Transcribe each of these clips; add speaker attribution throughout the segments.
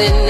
Speaker 1: listen,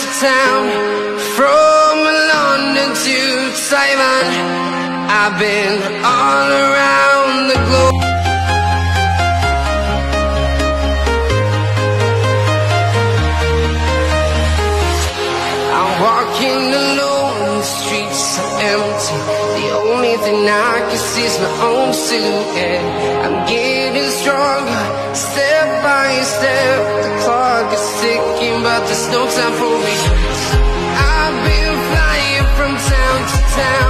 Speaker 1: to town. From London to Taiwan I've been all around the globe. I'm walking alone, the streets are empty. The only thing I can see is my own silhouette. I'm getting stronger, step by step. The clock is ticking there's no time for me. I've been flying from town to town.